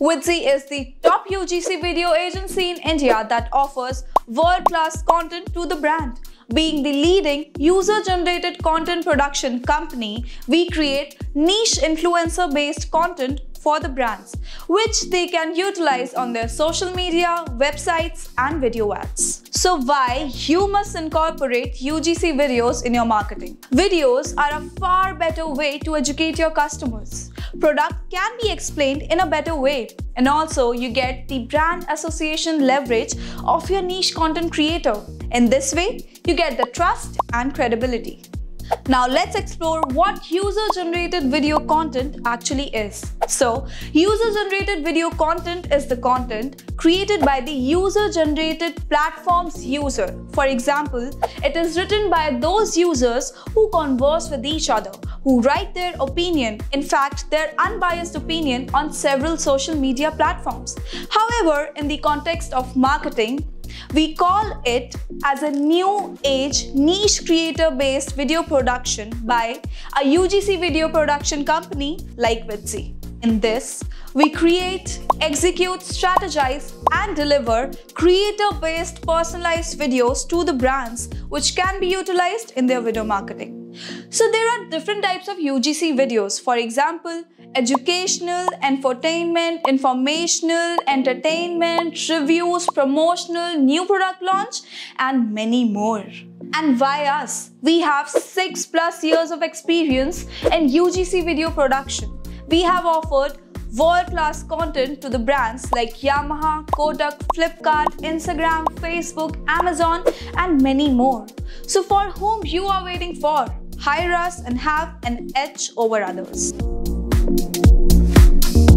Vidzy is the top UGC video agency in India that offers world-class content to the brand. Being the leading user-generated content production company, we create niche influencer-based content for the brands, which they can utilize on their social media, websites, and video ads. So why you must incorporate UGC videos in your marketing? Videos are a far better way to educate your customers. Product can be explained in a better way. And also you get the brand association leverage of your niche content creator. In this way, you get the trust and credibility. Now let's explore what user-generated video content actually is. So, user-generated video content is the content created by the user-generated platform's user. For example, it is written by those users who converse with each other, who write their opinion, in fact, their unbiased opinion on several social media platforms. However, in the context of marketing, we call it as a new age niche creator based video production by a UGC video production company like Vidzy. In this, we create, execute, strategize, and deliver creator-based personalized videos to the brands which can be utilized in their video marketing. So there are different types of UGC videos. For example, educational, infotainment, informational, entertainment, reviews, promotional, new product launch, and many more. And why us? We have 6 plus years of experience in UGC video production. We have offered world-class content to the brands like Yamaha, Kotak, Flipkart, Instagram, Facebook, Amazon, and many more. So for whom you are waiting for, hire us and have an edge over others.